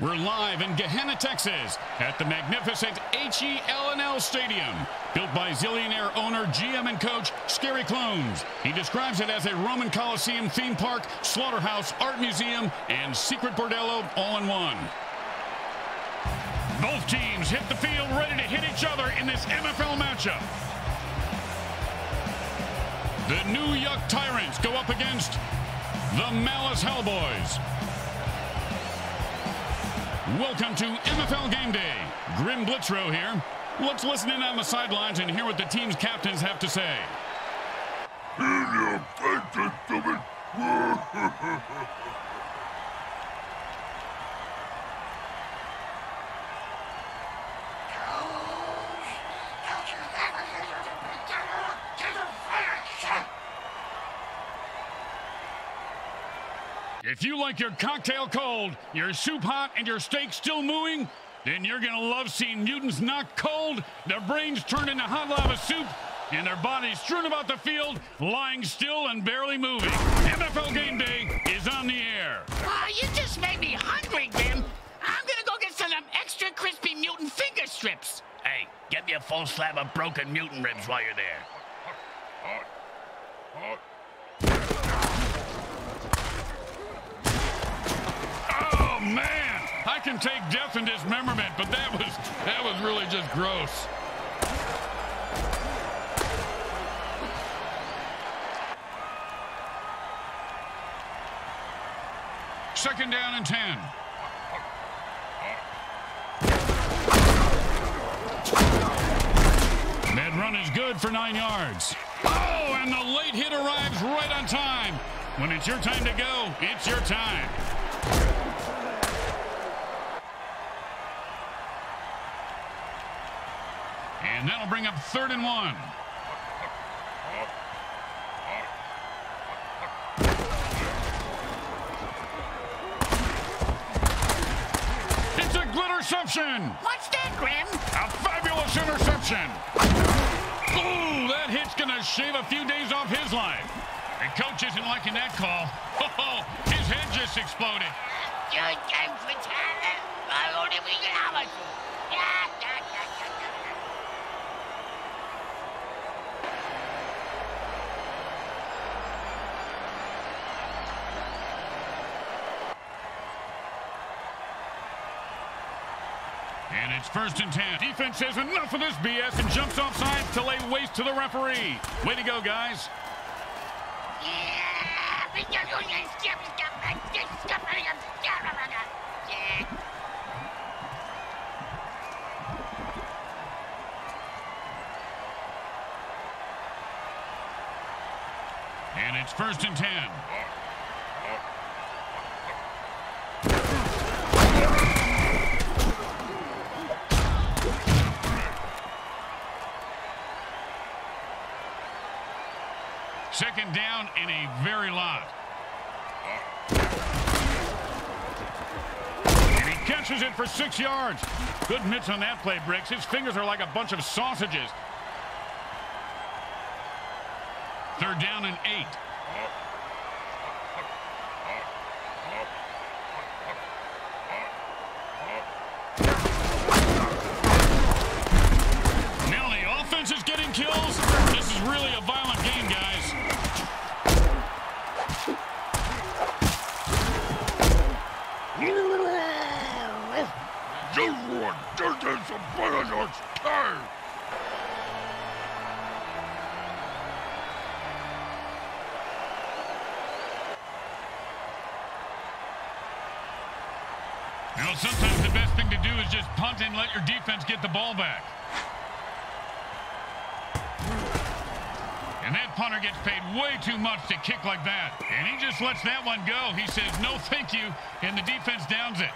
We're live in Gehenna, Texas at the magnificent H-E-L-N-L Stadium, built by zillionaire owner, GM, and coach Scary Clones. He describes it as a Roman Coliseum theme park, slaughterhouse, art museum, and secret bordello all in one. Both teams hit the field ready to hit each other in this MFL matchup. The New Yuck Tyrants go up against the Malice Hellboys. Welcome to MFL Game Day. Grim Blitzrow here. Let's listen in on the sidelines and hear what the team's captains have to say. If you like your cocktail cold, your soup hot, and your steak still mooing, then you're going to love seeing mutants knocked cold, their brains turned into hot lava soup, and their bodies strewn about the field, lying still and barely moving. MFL Game Day is on the air. Oh, you just made me hungry, Grim. I'm gonna go get some extra crispy mutant finger strips. Hey, get me a full slab of broken mutant ribs while you're there. Oh, man! I can take death and dismemberment, but that was, that was really just gross. Second down and 10. That run is good for nine yards. Oh, and the late hit arrives right on time. When it's your time to go, it's your time. And that'll bring up third and one. It's a glitterception! What's that, Grim? A fabulous interception! Ooh, that hit's gonna shave a few days off his life. The coach isn't liking that call. Oh, his head just exploded. Good game for talent. I only we get how much. Yeah, yeah, yeah, yeah, yeah. And it's first and ten. Defense says enough of this BS and jumps off sides to lay waste to the referee. Way to go, guys. And it's first and ten. Second down in a very lot. And he catches it for six yards. Good mitts on that play, Bricks. His fingers are like a bunch of sausages. Third down and eight. Now the offense is getting kills. This is really a violent game, guys. You know, sometimes the best thing to do is just punt and let your defense get the ball back. And that punter gets paid way too much to kick like that. And he just lets that one go. He says, no thank you, and the defense downs it.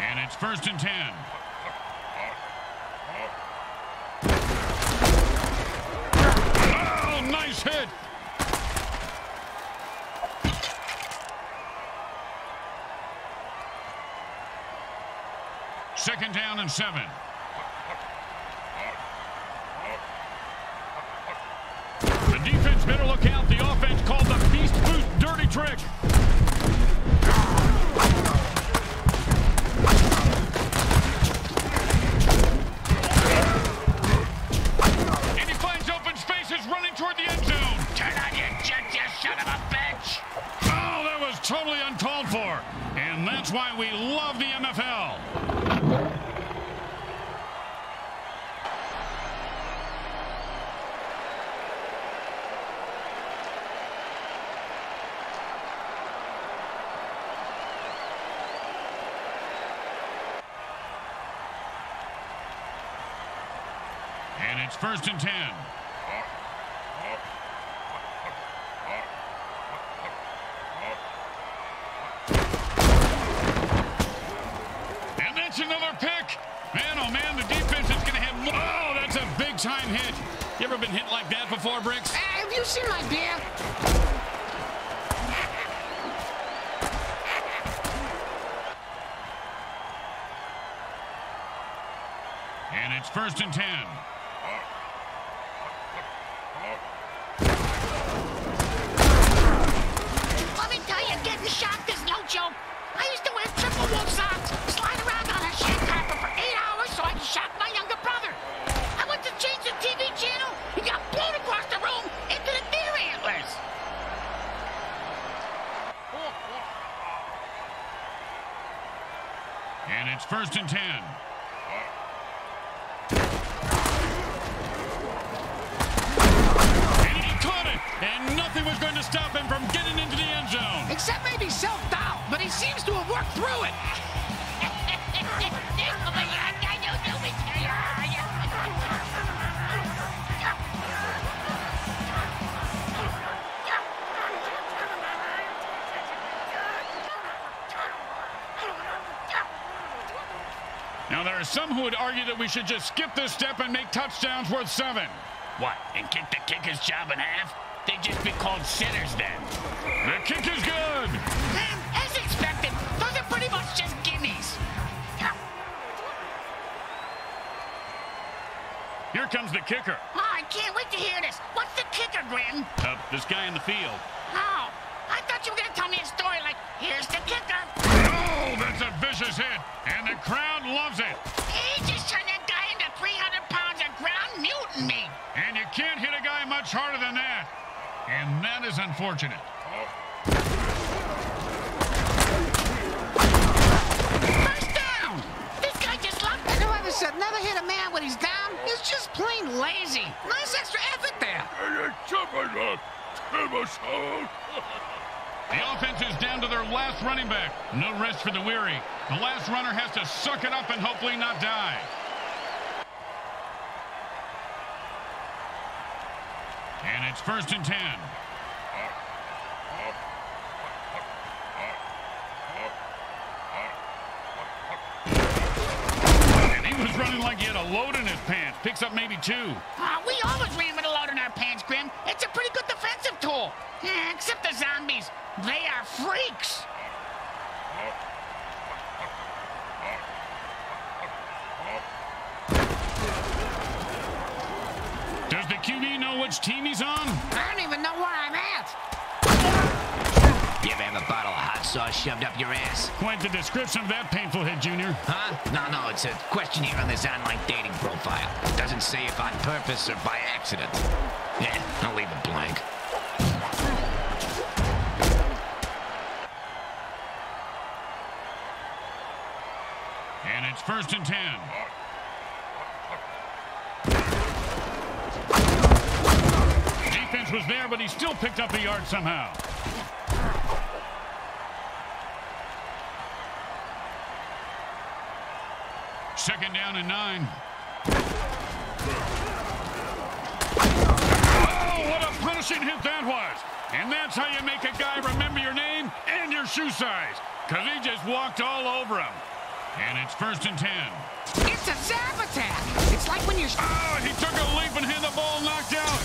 And it's first and ten. Hit. Second down and seven. The defense better look out. The offense called the beast boot dirty trick. why we love the MFL. And it's first and 10. Hey, have you seen my beer? And it's first and ten. That we should just skip this step and make touchdowns worth seven. What, and kick the kicker's job in half? They'd just be called sinners then. The kick is good. And as expected, those are pretty much just gimmies. Here comes the kicker. Oh, I can't wait to hear this. What's the kicker, Grim? Uh, this guy in the field. Oh, I thought you were gonna tell me a story like, here's the kicker. Oh, that's a vicious hit. And the crowd loves it. Much harder than that. And that is unfortunate. First down. This guy just loved it. Whoever said never hit a man when he's down is just plain lazy. Nice extra effort there. The offense is down to their last running back. No rest for the weary. The last runner has to suck it up and hopefully not die. And it's first and ten. And he was running like he had a load in his pants. Picks up maybe two. Uh, we always ran with a load in our pants, Grim. It's a pretty good defensive tool. Yeah, except the zombies. They are freaks. Does the QB know which team he's on? I don't even know where I'm at. You ever have a bottle of hot sauce shoved up your ass? Quite the description of that painful hit, Junior. Huh? No, no, it's a questionnaire on this online dating profile. It doesn't say if on purpose or by accident. Yeah, I'll leave it blank. And it's first and ten. Was there, but he still picked up a yard somehow. Second down and nine. Oh, what a punishing hit that was. And that's how you make a guy remember your name and your shoe size. Because he just walked all over him. And it's first and ten. It's a zap attack. It's like when you're... Oh, he took a leap and had the ball knocked out.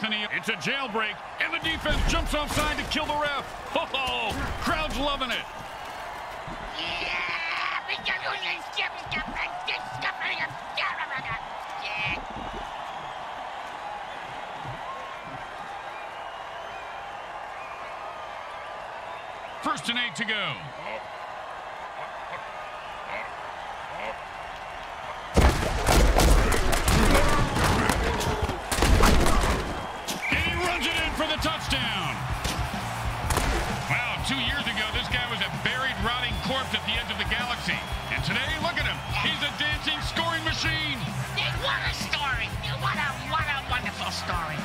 Down and less than a... It's a jailbreak, and the defense jumps offside to kill the ref. Oh, crowd's loving it. First and eight to go. Two years ago, this guy was a buried, rotting corpse at the edge of the galaxy. And today, look at him. He's a dancing scoring machine. What a story! What a, what a wonderful story!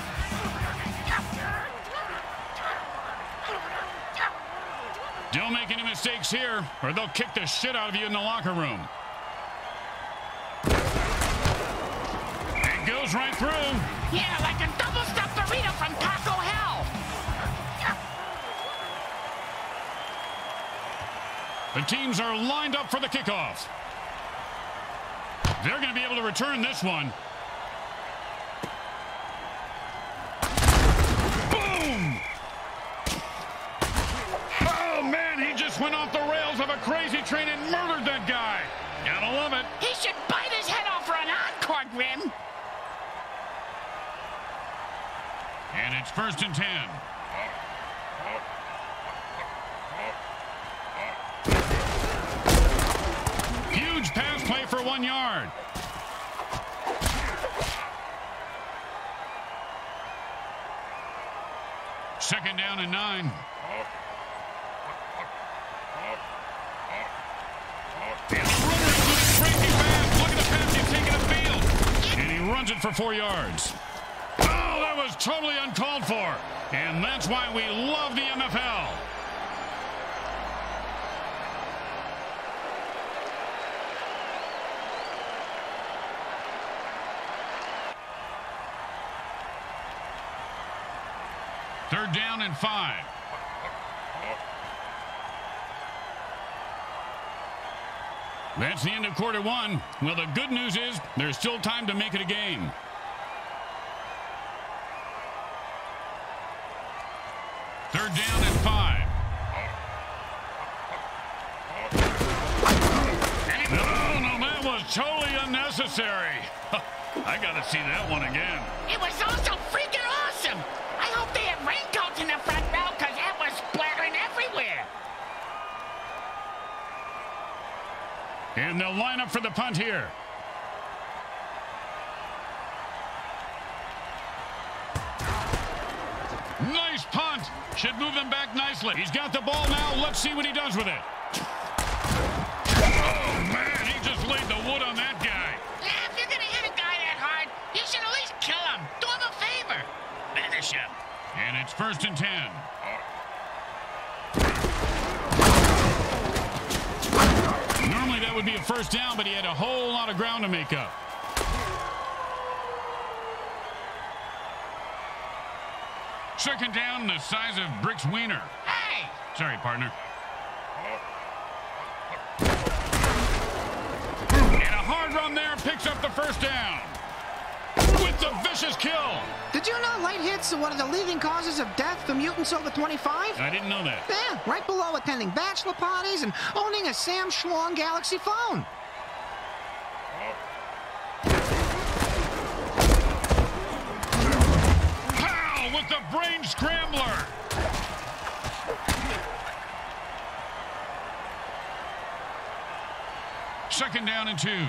Don't make any mistakes here, or they'll kick the shit out of you in the locker room. It goes right through. Yeah, like a double stuffed burrito from The teams are lined up for the kickoff. They're going to be able to return this one. Boom! Oh, man, he just went off the rails of a crazy train and murdered that guy. Gotta love it. He should bite his head off for an encore, Grim. And it's first and ten. Huge pass play for one yard. Second down and nine. And he runs it for four yards. Oh, that was totally uncalled for. And that's why we love the MFL. Third down and five. That's the end of quarter one. Well, the good news is there's still time to make it a game. Third down and five. No, no, that was totally unnecessary. I got to see that one again. It was also freaking awesome. And they'll line up for the punt here. Nice punt. Should move him back nicely. He's got the ball now. Let's see what he does with it. Oh, man, he just laid the wood on that guy. Yeah, if you're going to hit a guy that hard, you should at least kill him. Do him a favor. Finish him. And it's first and ten. Normally that would be a first down, but he had a whole lot of ground to make up. Second down, the size of Brick's wiener. Hey, Sorry, partner. Oh. And a hard run there picks up the first down. The vicious kill. Did you know light hits are one of the leading causes of death for mutants over 25? I didn't know that. Yeah, right below attending bachelor parties and owning a Sam Schlong Galaxy phone. Pow! With the brain scrambler. Second down and two.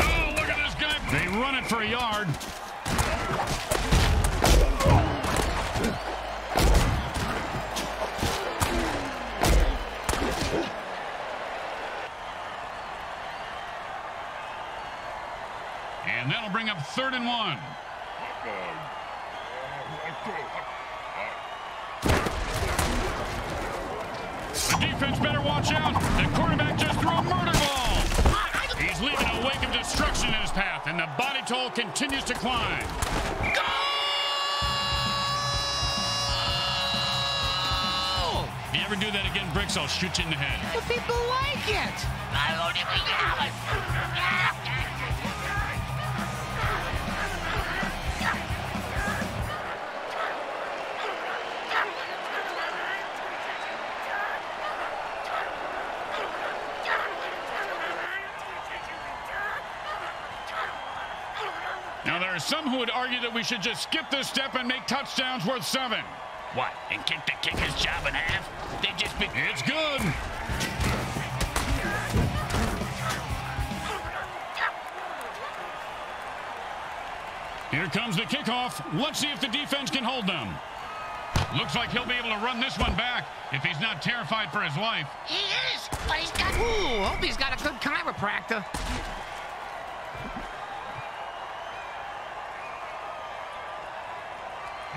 Oh, look at this guy. They run it for a yard. And that'll bring up third and one. The defense better watch out. The quarterback just threw a murder ball. He's leaving a wake of destruction in his path, and the body toll continues to climb. If you ever do that again, Bricks, I'll shoot you in the head. But people like it. Baloney Miguel. Now, some who would argue that we should just skip this step and make touchdowns worth seven. What, and kick the kicker's job in half? They just be... It's good. Here comes the kickoff. Let's see if the defense can hold them. Looks like he'll be able to run this one back if he's not terrified for his life. He is, but he's got... Ooh, hope he's got a good chiropractor.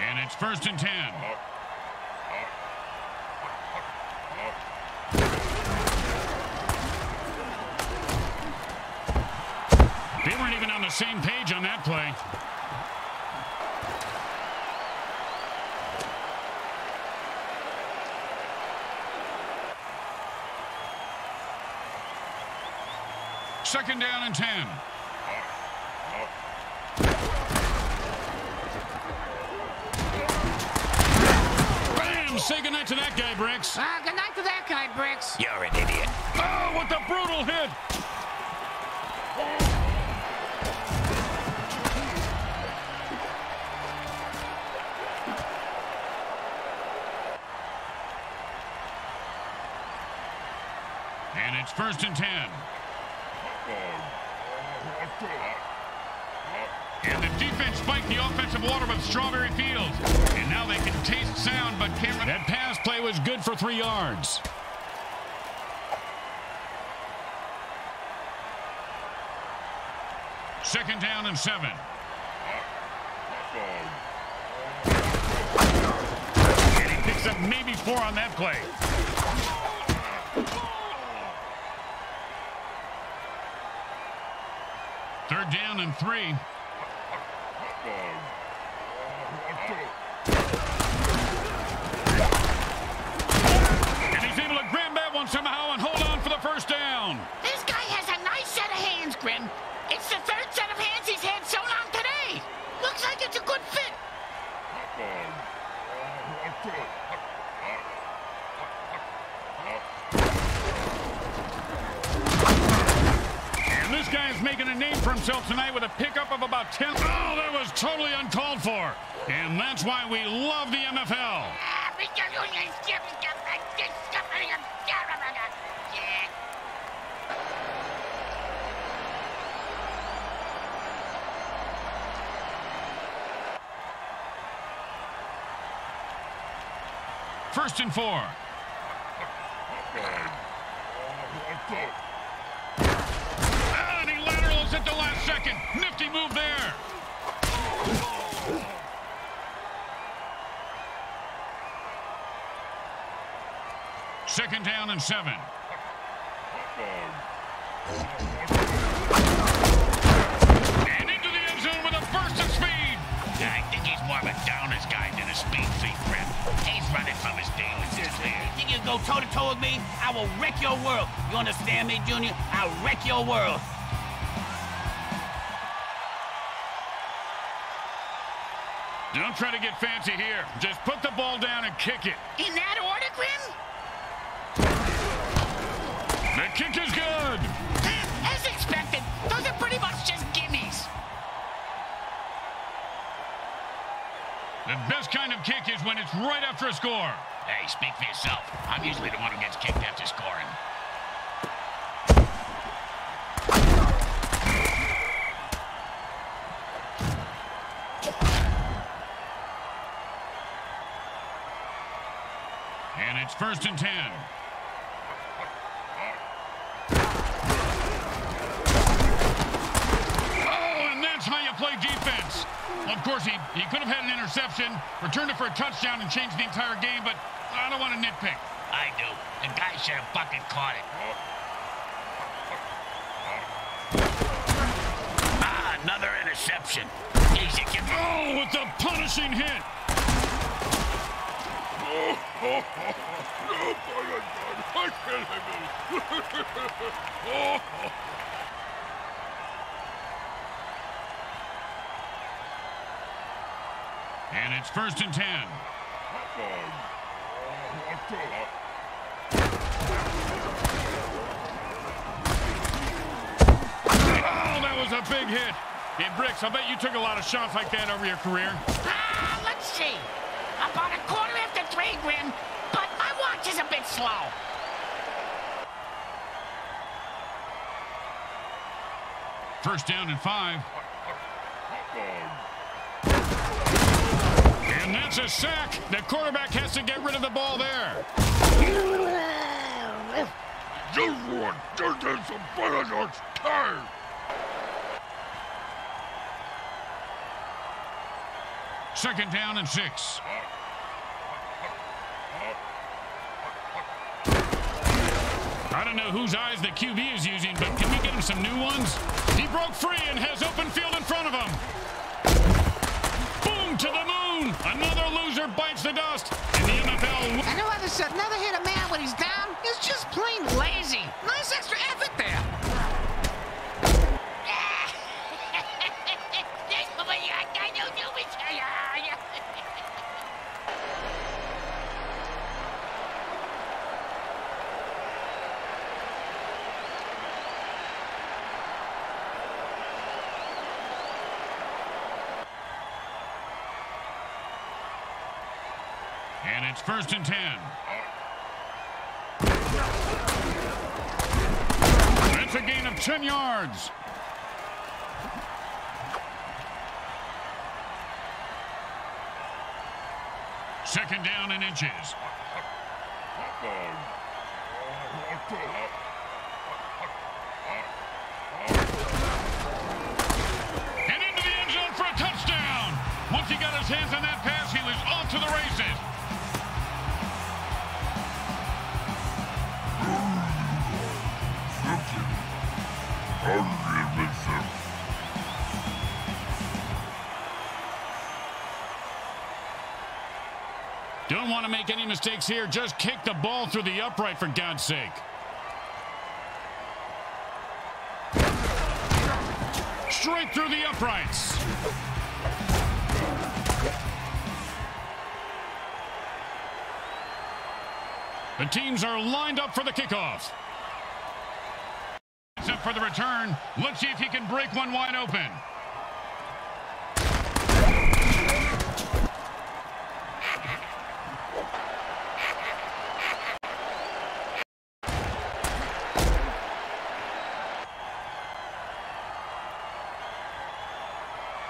And it's first and ten. They weren't even on the same page on that play. Second down and 10. Bam! Say goodnight to that guy, Bricks. Uh, ah, good night to that guy, Bricks. You're an idiot. Oh, what the brutal hit! And it's first and ten. Uh, uh, And the defense spiked the offensive water with Strawberry Fields. And now they can taste sound, but can't. That pass play was good for three yards. Second down and seven. And he picks up maybe four on that play. Third down and three. And he's able to grab that one somehow and hold guy is making a name for himself tonight with a pickup of about 10. Oh, that was totally uncalled for. And that's why we love the MFL. First and four. Oh, at the last second. Nifty move there. Second down and seven. And into the end zone with a burst of speed. I think he's more of a downers guy than a speed freak, Grim. He's running from his demons, it's clear. You think you can go toe-to-toe with me? I will wreck your world. You understand me, Junior? I'll wreck your world. Don't try to get fancy here. Just put the ball down and kick it. In that order, Grim? The kick is good. As expected, those are pretty much just gimmies. The best kind of kick is when it's right after a score. Hey, speak for yourself. I'm usually the one who gets kicked after scoring. And it's first and ten. Oh, and that's how you play defense. Of course, he, he could have had an interception, returned it for a touchdown, and changed the entire game, but I don't want to nitpick. I do. The guy should have fucking caught it. Ah, another interception. Easy, get Oh, with the punishing hit. And it's first and ten. Oh, that was a big hit. Hey, Bricks, I bet you took a lot of shots like that over your career. Ah, let's see. About a quarter but my watch is a bit slow. First down and five. And that's a sack. The quarterback has to get rid of the ball there. Second down and six. I don't know whose eyes the QB is using, but can we get him some new ones? He broke free and has open field in front of him. Boom to the moon. Another loser bites the dust. In the MFL, And whoever said never hit a man when he's down is just plain lazy. Nice extra effort there. and it's first and ten. That's a gain of 10 yards. Second down and inches. And into the end zone for a touchdown. Once he got his hands on that pass, he was off to the races. Don't want to make any mistakes here. Just kick the ball through the upright, for God's sake. Straight through the uprights. The teams are lined up for the kickoff. For the return. Let's see if he can break one wide open.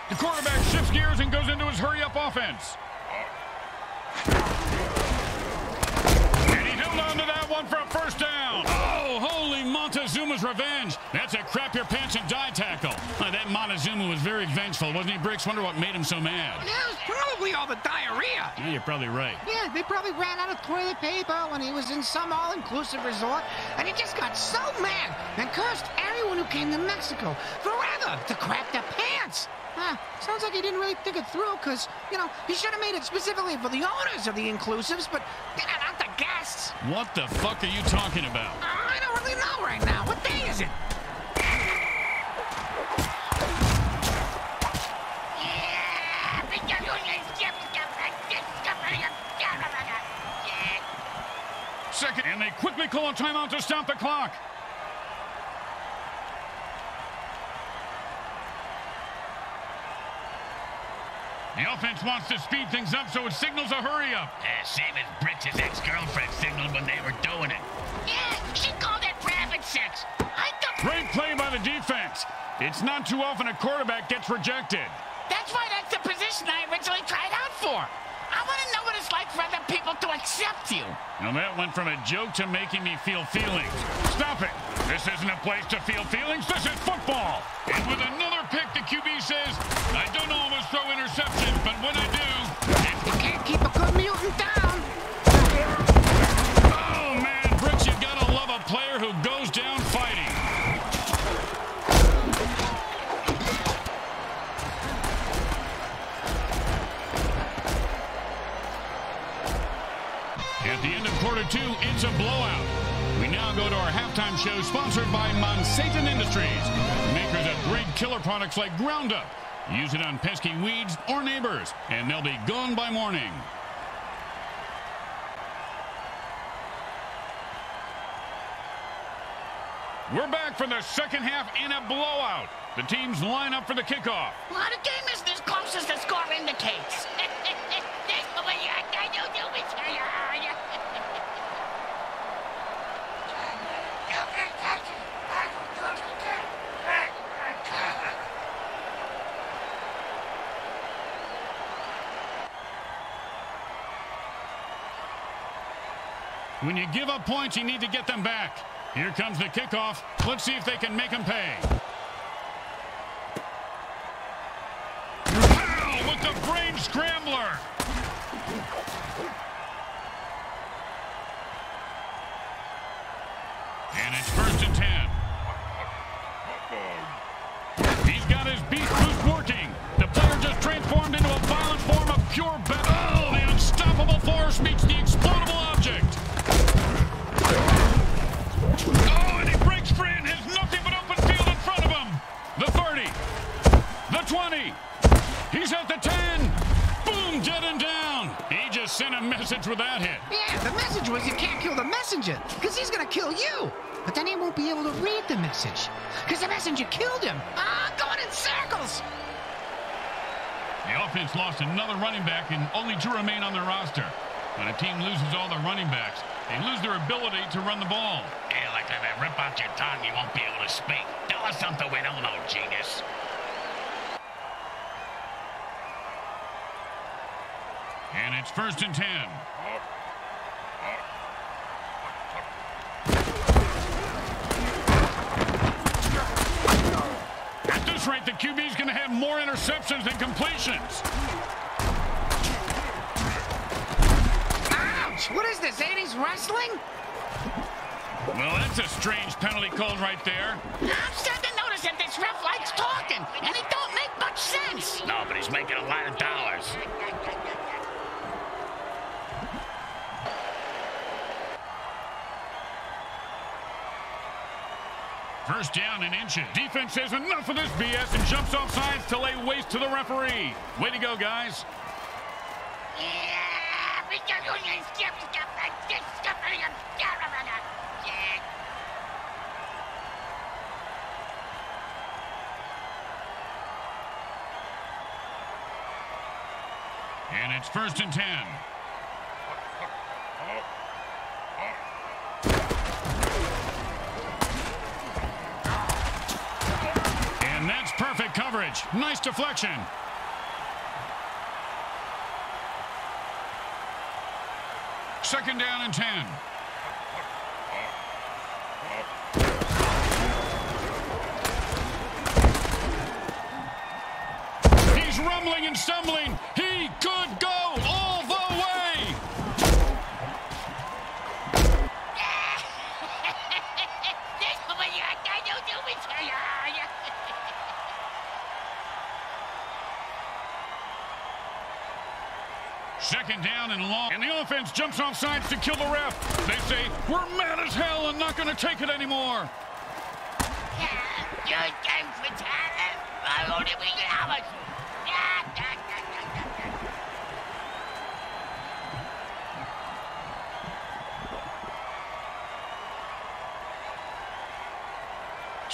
The quarterback shifts gears and goes into his hurry-up offense. And he held on to that one for a die tackle. Uh, that Montezuma was very vengeful, wasn't he, Bricks? Wonder what made him so mad. Yeah, it was probably all the diarrhea. Yeah, you're probably right. Yeah, they probably ran out of toilet paper when he was in some all-inclusive resort, and he just got so mad and cursed everyone who came to Mexico forever to crap their pants. Huh, sounds like he didn't really think it through, because, you know, he should have made it specifically for the owners of the inclusives, but not the guests. What the fuck are you talking about? I don't really know right now. What day is it? Second, and they quickly call a timeout to stop the clock. The offense wants to speed things up, so it signals a hurry up. Uh, same as Bricks' ex-girlfriend signaled when they were doing it. Yeah, she called it rabbit sex. I thought Great play by the defense. It's not too often a quarterback gets rejected. that's why that's the position I originally tried out for. I want to know what it's like for other people to accept you. Now that went from a joke to making me feel feelings. Stop it. This isn't a place to feel feelings. This is football. And with another pick, the QB says, I don't always throw interceptions, but when I do... You can't keep a good mutant down. Oh, man, Bricks, you got to love a player who goes... 2. It's a blowout. We now go to our halftime show sponsored by Monsatan Industries, makers of great killer products like Ground Up. Use it on pesky weeds or neighbors, and they'll be gone by morning. We're back for the second half in a blowout. The teams line up for the kickoff. Well, a game is this close as the score indicates. When you give up points, you need to get them back. Here comes the kickoff. Let's see if they can make them pay. Wow, with the brain scrambler. And it's first and ten. Message with that hit. Yeah, the message was you can't kill the messenger, because he's gonna kill you. But then he won't be able to read the message, because the messenger killed him. Ah, going in circles. The offense lost another running back and only two remain on their roster. When a team loses all their running backs, they lose their ability to run the ball. Yeah, like if I rip out your tongue, you won't be able to speak. Tell us something we don't know, genius. And it's first and ten. At this rate, the QB's going to have more interceptions than completions. Ouch! What is this, 80s wrestling? Well, that's a strange penalty called right there. I'm starting to notice that this ref likes talking, and it don't make much sense. No, but he's making a lot of dollars. First down and inches. Defense says enough of this BS and jumps off sides to lay waste to the referee. Way to go, guys. And it's first and ten. coverage. Nice deflection. Second down and 10. He's rumbling and stumbling. He could go all the way. Down and long. And the offense jumps off sides to kill the ref. They say, we're mad as hell and not going to take it anymore.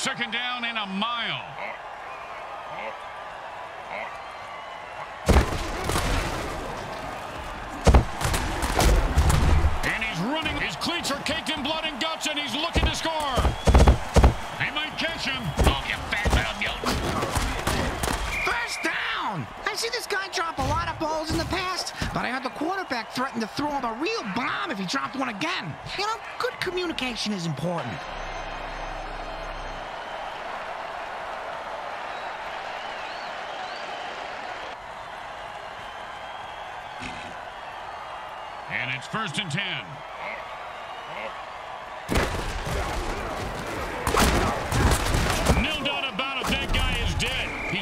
Second down and a mile. Cleats are caked in blood and guts, and he's looking to score. He might catch him. Oh, you fat little mutant. First down! I've seen this guy drop a lot of balls in the past, but I heard the quarterback threaten to throw him a real bomb if he dropped one again. You know, good communication is important. And it's first and ten.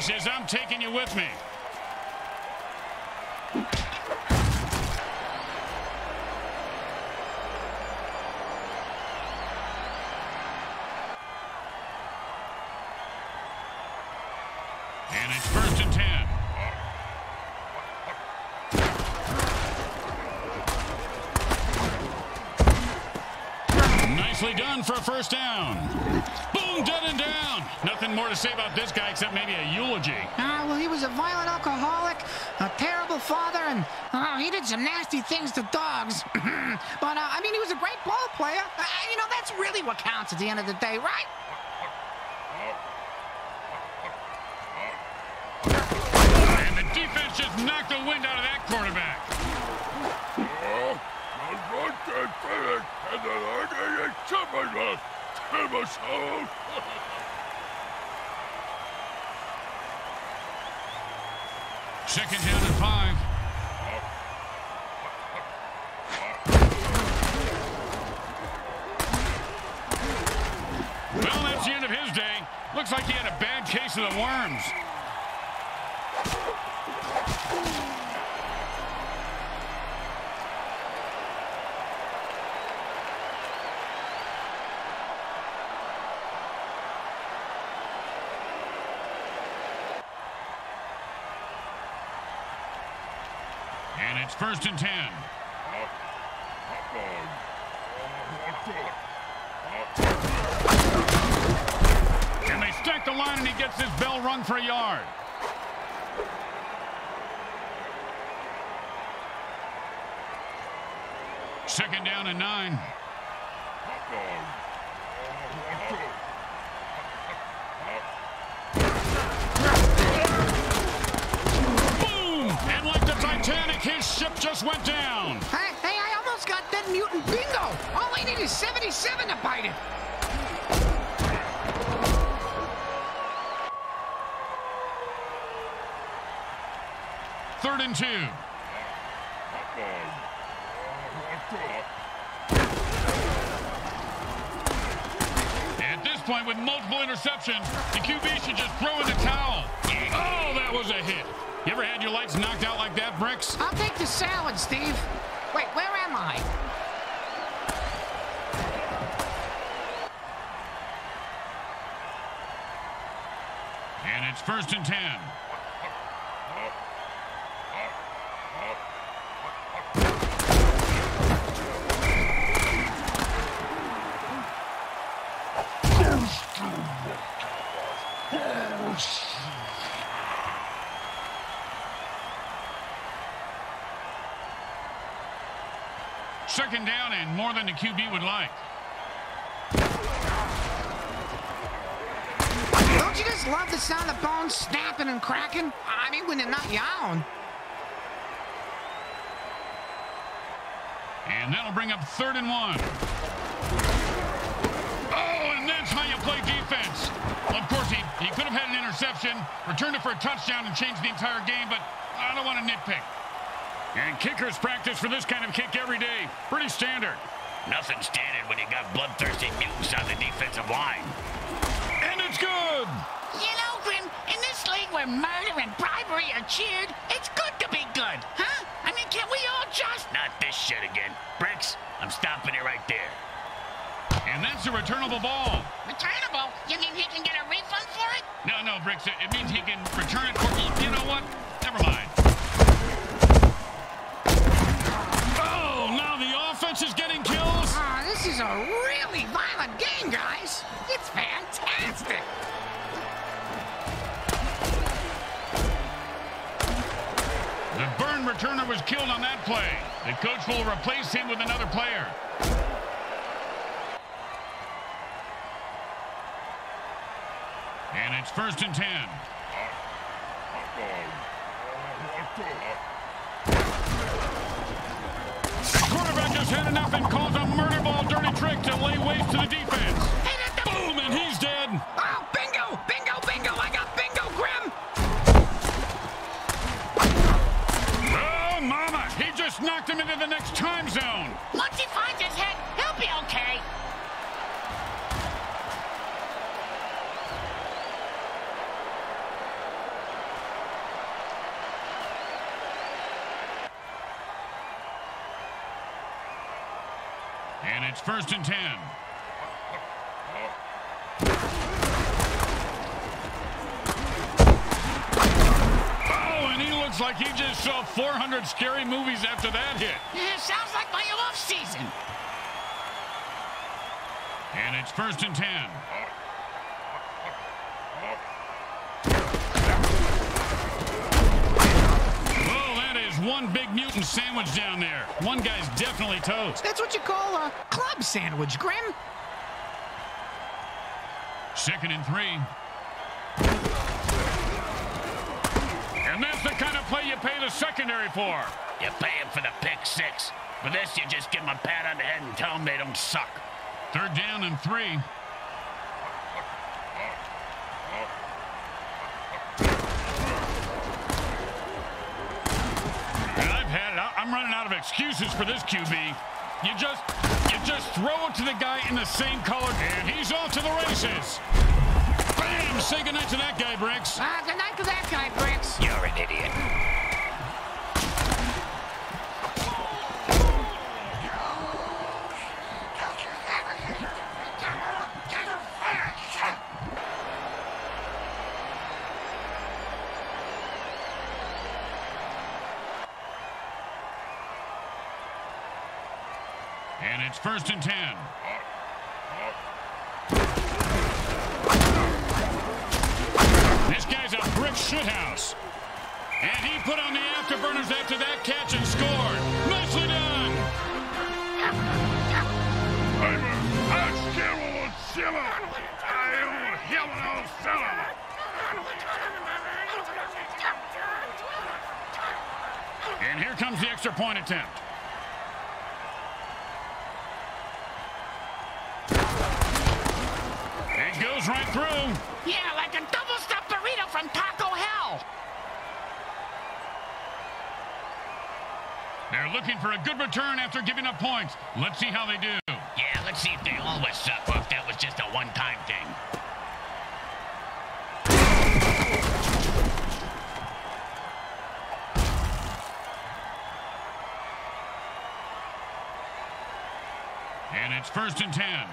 says, I'm taking you with me. And it's first and ten. Nicely done for a first down more to say about this guy except maybe a eulogy. Ah, well, he was a violent alcoholic, a terrible father, and uh, he did some nasty things to dogs. but, uh, I mean, he was a great ball player. Uh, you know, that's really what counts at the end of the day, right? And the defense just knocked the wind out of that quarterback. Second down and five. Well, that's the end of his day. Looks like he had a bad case of the worms. It's first and ten. And they stack the line and he gets his bell rung for a yard. Second down and nine. Boom! And like the Titanic, his ship just went down. Hey, hey, I almost got that Mutant Bingo. All I need is 77 to bite it. Third and two. At this point, with multiple interceptions, the QB should just throw in the towel. Oh, that was a hit. You ever had your lights knocked out like that, Bricks? I'll take the salad, Steve. Wait, where am I? And it's first and ten. Second down and more than the QB would like. Don't you just love the sound of bones snapping and cracking? I mean, when they're not yowling. And that'll bring up third and one. Oh, and that's how you play defense. Well, of course, he, he could have had an interception, returned it for a touchdown, and changed the entire game, but I don't want to nitpick. And kickers practice for this kind of kick every day. Pretty standard. Nothing standard when you got bloodthirsty mutants on the defensive line. And it's good. You know, Grim, in this league where murder and bribery are cheered, it's good to be good, huh? I mean, can't we all just... Not this shit again. Bricks, I'm stopping it right there. And that's a returnable ball. Returnable? You mean he can get a refund for it? No, no, Bricks, it, it means he can return it for... You know what? Never mind. The is getting kills. Ah, this is a really violent game, guys. It's fantastic. The burn returner was killed on that play. The coach will replace him with another player. And it's first and ten. The quarterback has had up and calls a murder ball dirty trick to lay waste to the defense. First and ten. Oh, and he looks like he just saw 400 scary movies after that hit. Yeah, sounds like my off season. And it's first and ten. Oh. Whoa, that is one big mutant sandwich down there. One guy's definitely toast. That's what you call a club sandwich, Grim. Second and three. And that's the kind of play you pay the secondary for. You pay him for the pick six. For this, you just give him a pat on the head and tell them they don't suck. Third down and three. I've had it. I- I'm running out of excuses for this QB. You just, you just throw it to the guy in the same color, and he's off to the races. Bam! Say goodnight to that guy, Bricks. Ah, good night to that guy, Bricks. You're an idiot. It's first and ten. This guy's a brick shithouse. And he put on the afterburners after that catch and scored. Nicely done. And here comes the extra point attempt. It goes right through. Yeah, like a double stuffed burrito from Taco Hell. They're looking for a good return after giving up points. Let's see how they do. Yeah, let's see if they always suck or if that was just a one-time thing. And it's first and ten.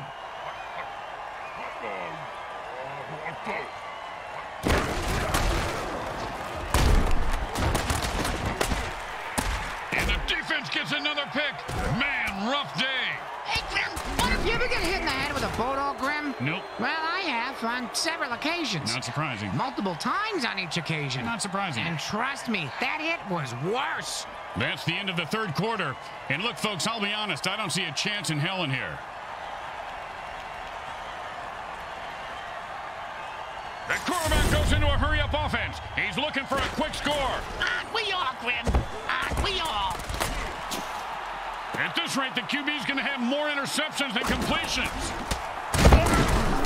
Gets another pick. Man, rough day. Hey, Grim, what if You ever get hit in the head with a Bodog, Grim? Nope. Well, I have on several occasions. Not surprising. Multiple times on each occasion. Not surprising. And trust me, that hit was worse. That's the end of the third quarter. And look, folks, I'll be honest, I don't see a chance in hell in here. The quarterback goes into a hurry-up offense. He's looking for a quick score. Aren't we all, Grim? Aren't we all? At this rate, the QB is going to have more interceptions than completions.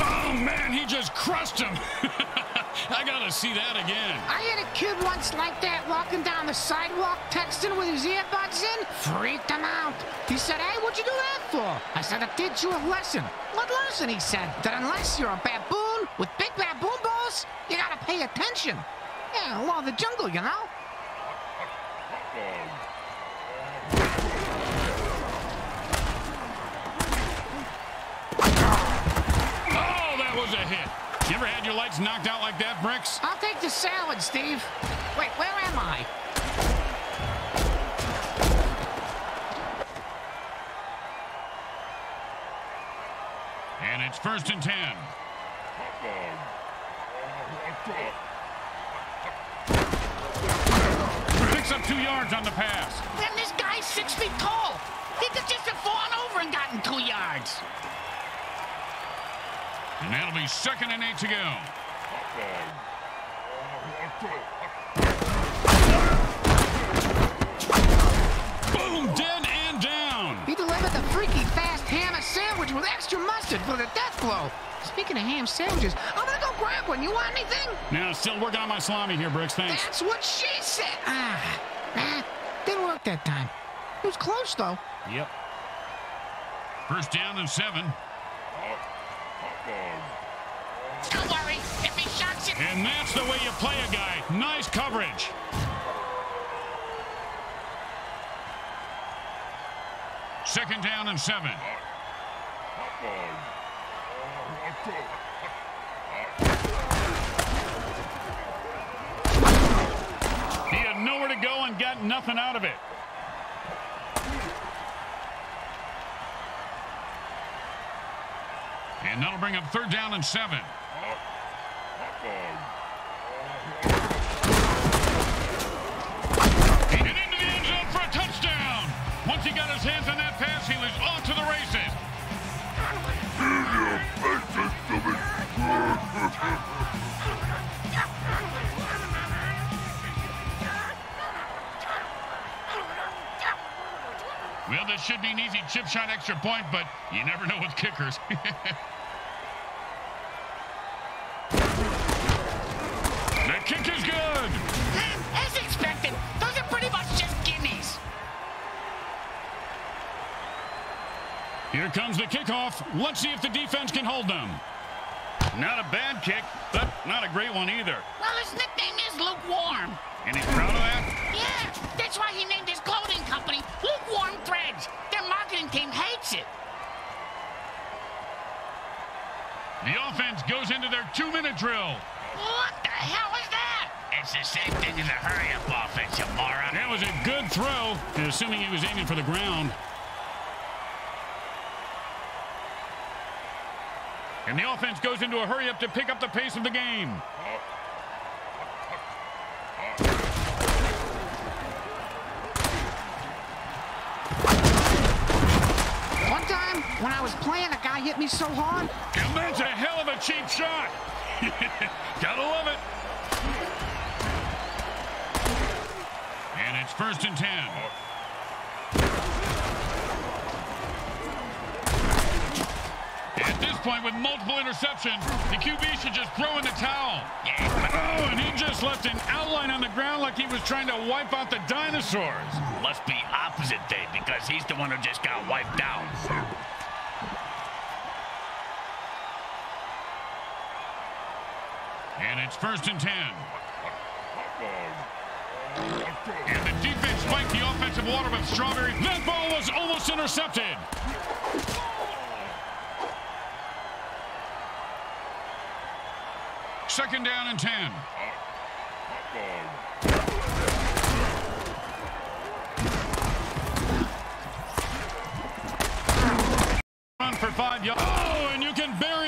Oh, man, he just crushed him. I got to see that again. I had a kid once like that walking down the sidewalk texting with his earbuds in. Freaked him out. He said, hey, what'd you do that for? I said, I teach you a lesson. What lesson? He said, that unless you're a baboon with big baboon balls, you gotta pay attention. Yeah, law of the jungle, you know? Oh, that was a hit. You ever had your lights knocked out like that, Bricks? I'll take the salad, Steve. Wait, where am I? And it's first and ten. Picks up two yards on the pass. Grim, this guy's six feet tall. He could just have fallen over and gotten two yards. And that'll be second and eight to go. Boom, dead and down. He delivered the freaky fast hammer sandwich with extra mustard for the death blow. Speaking of ham sandwiches, I'm gonna go grab one. You want anything? Now, still working on my salami here, Bricks. Thanks. That's what she said. Ah, ah, didn't work that time. It was close though. Yep. First down and seven. Don't worry. If he shocks it, And that's the way you play a guy. Nice coverage. Second down and seven. He had nowhere to go and got nothing out of it. And that'll bring up third down and seven. And into the end zone for a touchdown. Once he got his hands on that pass, he was off to the races. Well, this should be an easy chip shot extra point, but you never know with kickers. the kick is good. As expected, those are pretty much just gimmies. Here comes the kickoff. Let's see if the defense can hold them. Not a bad kick, but not a great one either. Well, his nickname is Lukewarm. And he's proud of that? Yeah, that's why he named his clothing company Lukewarm Threads. Their marketing team hates it. The offense goes into their two-minute drill. What the hell is that? It's the same thing as a hurry-up offense, you moron. That was a good throw, assuming he was aiming for the ground. And the offense goes into a hurry-up to pick up the pace of the game. Oh. One time, when I was playing, a guy hit me so hard, And that's a hell of a cheap shot. Gotta love it. And it's first and ten. At this point, with multiple interceptions, the QB should just throw in the towel. Oh, and he just left an outline on the ground like he was trying to wipe out the dinosaurs. Must be opposite day because he's the one who just got wiped out. And it's first and ten. And the defense spiked the offensive water with Strawberry. That ball was almost intercepted. Second down and ten. Run for five yards. Oh, and you can bury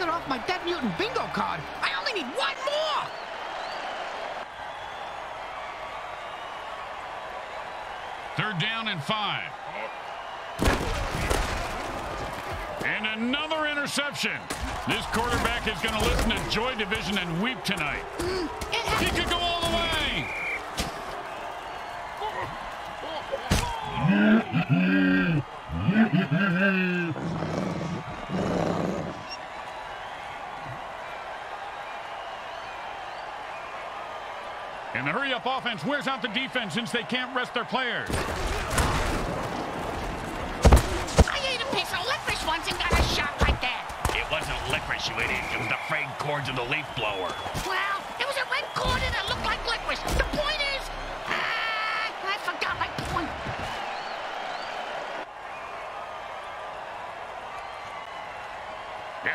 I it off my Dead Mutant bingo card. I only need one more. Third down and five. And another interception. This quarterback is going to listen to Joy Division and weep tonight. Mm, he could go all the way. the hurry-up offense wears out the defense since they can't rest their players. I ate a piece of licorice once and got a shot like that. It wasn't licorice, you idiot. It was the frayed cords of the leaf blower. Well, it was a red cord and it looked like licorice. The point is, ah, I forgot my point.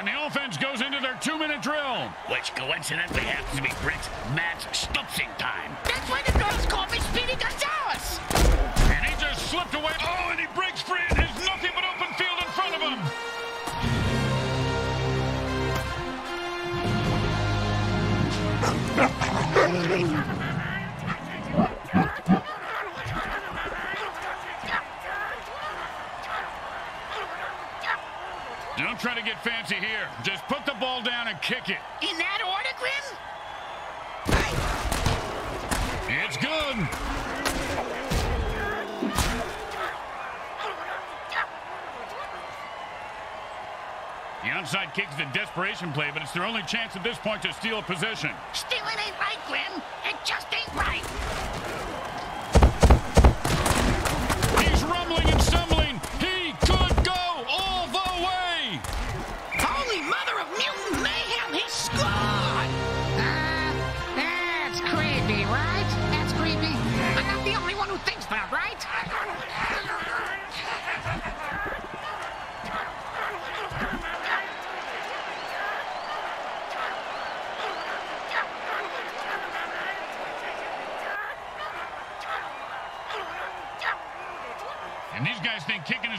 And the offense goes into their two-minute drill. Which coincidentally happens to be Britt's Matt's Stupsing time. That's why the girls call me Speedy Gonzales. And he just slipped away. Oh, and he breaks free. and There's nothing but open field in front of him. Don't to get fancy here. Just put the ball down and kick it. In that order, Grim? It's good. The onside kick is a desperation play, but it's their only chance at this point to steal a possession. Stealing ain't right, Grim. It just ain't right. He's rumbling and stumbling.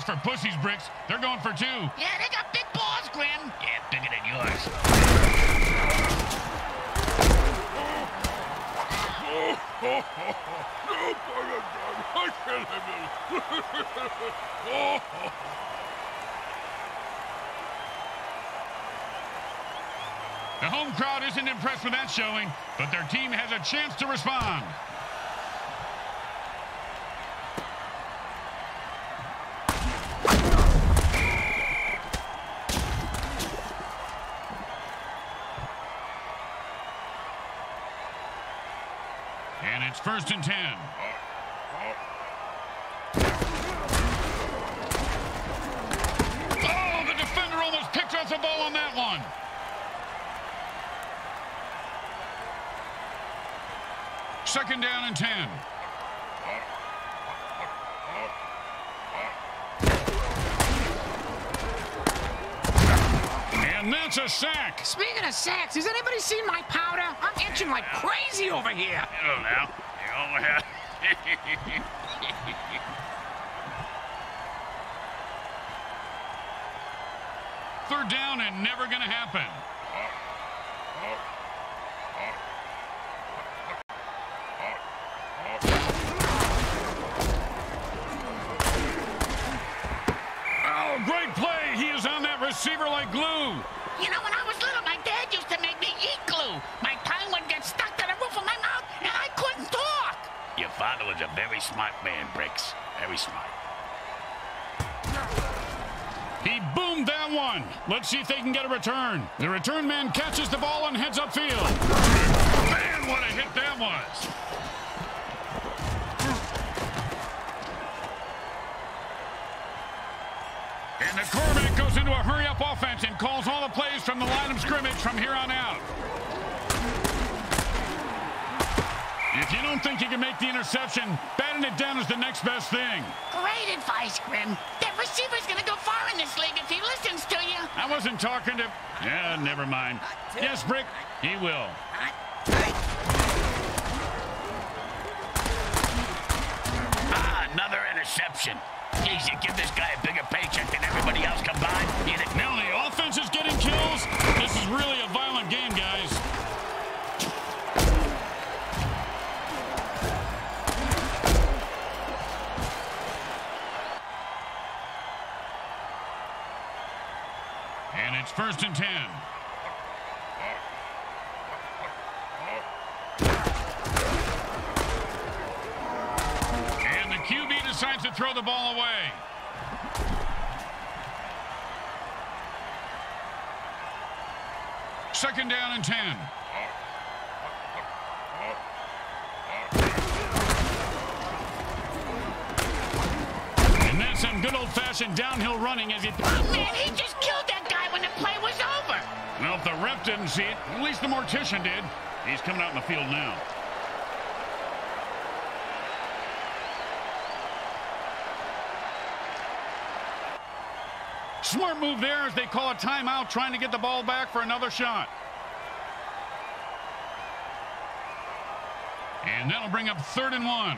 For pussies, Bricks. They're going for two. Yeah, they got big balls, Grim. Yeah, bigger than yours. The home crowd isn't impressed with that showing, but their team has a chance to respond. First and ten. Oh, the defender almost picked off the ball on that one. Second down and 10. And that's a sack. Speaking of sacks, has anybody seen my powder? I'm itching like crazy over here. Hello now. Oh, you know, Third down and never going to happen. Oh, great play. He is on that receiver like glue. You know, when I was little, my dad used to make me eat glue. Father was a very smart man, Bricks. Very smart. He boomed that one. Let's see if they can get a return. The return man catches the ball and heads upfield. Man, what a hit that was. And the quarterback goes into a hurry-up offense and calls all the plays from the line of scrimmage from here on out. If you don't think you can make the interception, batting it down is the next best thing. Great advice, Grim. That receiver's gonna go far in this league if he listens to you. I wasn't talking to... Yeah, never mind. Yes, Brick, he will. Ah, another interception. Geez, you give this guy a bigger paycheck than everybody else combined. You think Now the offense is getting kills. This is really a violent game, guys. First and ten. And the QB decides to throw the ball away. Second down and 10. And that's some good old-fashioned downhill running as he... Oh, man, he just killed Well, if the ref didn't see it, at least the mortician did. He's coming out in the field now. Smart move there as they call a timeout trying to get the ball back for another shot. And that'll bring up third and one.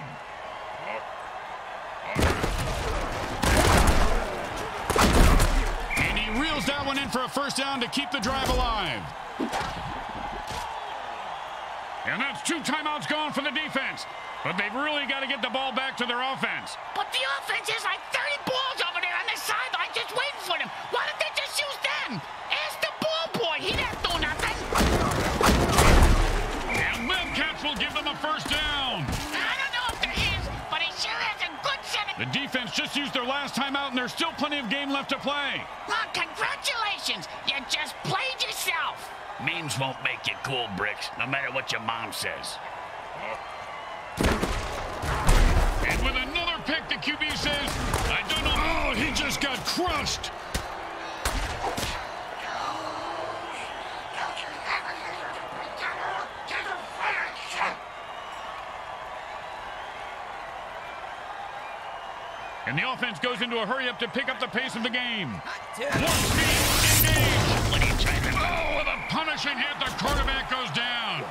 And reels that one in for a first down to keep the drive alive. And that's two timeouts gone for the defense. But they've really got to get the ball back to their offense. But the offense has like 30 balls over there on the sideline just waiting for them. Why don't they just use them? Ask the ball boy. He didn't do nothing. And Wildcats will give them a first down. The defense just used their last timeout, and there's still plenty of game left to play. Well, congratulations. You just played yourself. memes won't make you cool, Bricks, no matter what your mom says. And with another pick, the QB says, I don't know. Oh, he just got crushed. And the offense goes into a hurry up to pick up the pace of the game. One speed, engage. What are you trying to... Oh, with a punishing hit, the quarterback goes down.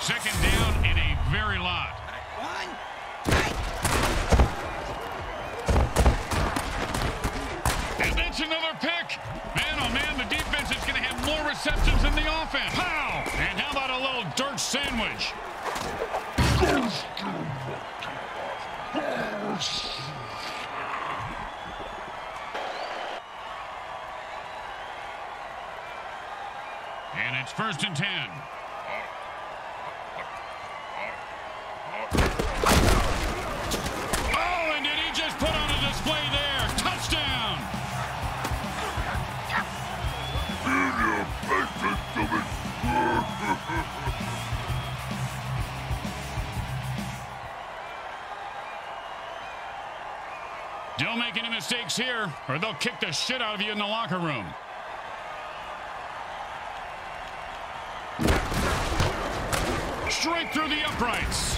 Second down and a very lot. And that's another pick. Man, oh man, the defense is going to have more receptions than the offense. Pow! And how about a little dirt sandwich? And it's first and ten. Don't make any mistakes here, or they'll kick the shit out of you in the locker room. Straight through the uprights.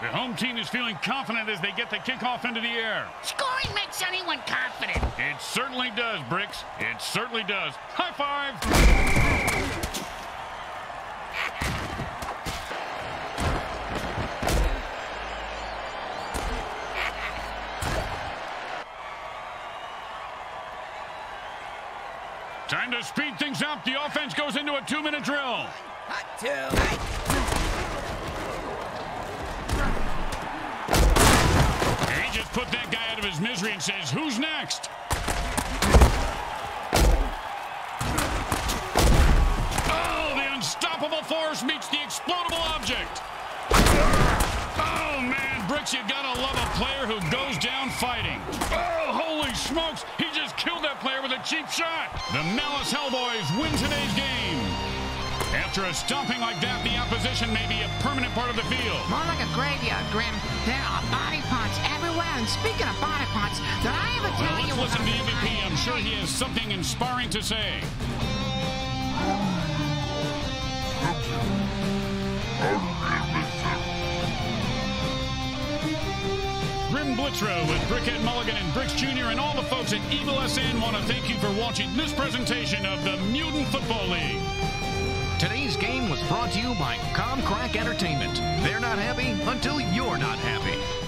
The home team is feeling confident as they get the kickoff into the air. Scoring makes anyone confident. It certainly does, Bricks. It certainly does. High five. Speed things up. The offense goes into a two-minute drill. And he just put that guy out of his misery and says, who's next? Oh, the unstoppable force meets the explodable object. Oh, man, Bricks, you gotta love a player who goes down fighting. Oh, holy smokes, he killed that player with a cheap shot. The Malice Hellboys win today's game. After a stomping like that, the opposition may be a permanent part of the field. More like a graveyard, Grim. There are body parts everywhere. And speaking of body parts, did I ever tell Well, you let's listen to about- MVP. I'm sure he has something inspiring to say. Grim Blitzrow with Brickhead Mulligan and Bricks Jr. and all the folks at Evil SN want to thank you for watching this presentation of the Mutant Football League. Today's game was brought to you by Comcrack Entertainment. They're not happy until you're not happy.